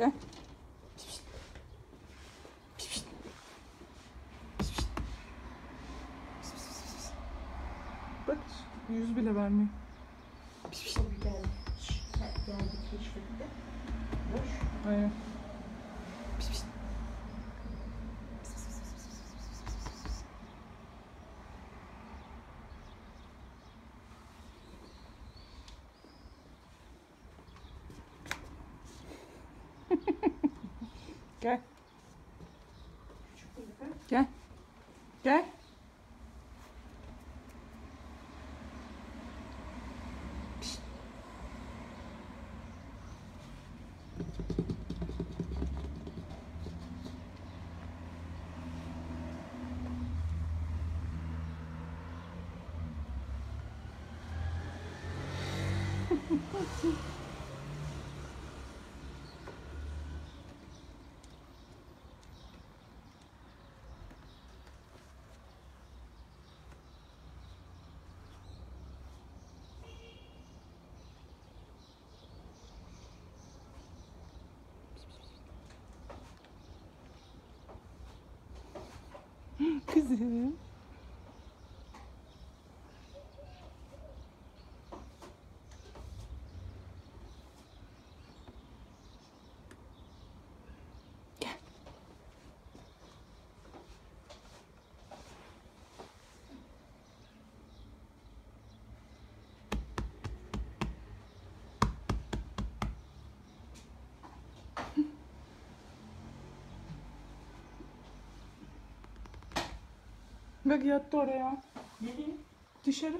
köpüklü. Bak yüz bile vermiyor. Geldik. Geldik hiçbirinde. Boş. Aynen. Boş. Aynen. Gel. Gel. Gel. Kızım. Bak yattı oraya. Nereye? Dışarı.